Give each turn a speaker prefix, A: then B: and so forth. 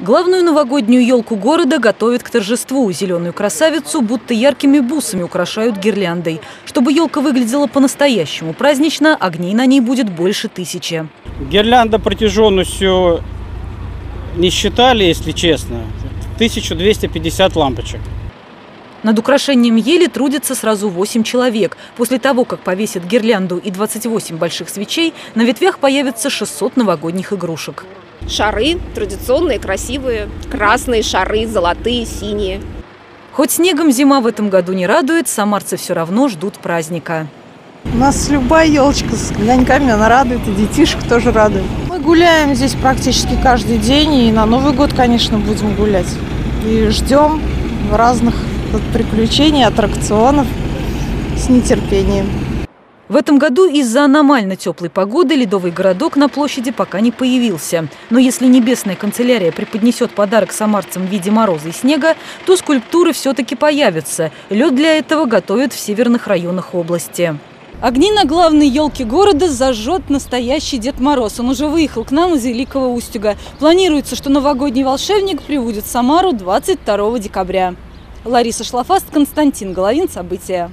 A: Главную новогоднюю елку города готовят к торжеству. Зеленую красавицу будто яркими бусами украшают гирляндой. Чтобы елка выглядела по-настоящему празднично, огней на ней будет больше тысячи.
B: Гирлянда протяженностью не считали, если честно. 1250 лампочек.
A: Над украшением ели трудится сразу 8 человек. После того, как повесят гирлянду и 28 больших свечей, на ветвях появится 600 новогодних игрушек.
C: Шары традиционные, красивые, красные шары, золотые, синие.
A: Хоть снегом зима в этом году не радует, самарцы все равно ждут праздника.
D: У нас любая елочка с огоньками, она радует, и детишек тоже радует. Мы гуляем здесь практически каждый день, и на Новый год, конечно, будем гулять. И ждем разных приключений, аттракционов с нетерпением.
A: В этом году из-за аномально теплой погоды ледовый городок на площади пока не появился. Но если небесная канцелярия преподнесет подарок самарцам в виде мороза и снега, то скульптуры все-таки появятся. Лед для этого готовят в северных районах области. Огни на главной елке города зажжет настоящий Дед Мороз. Он уже выехал к нам из Великого Устюга. Планируется, что новогодний волшебник прибудет в Самару 22 декабря. Лариса Шлафаст, Константин Головин. События.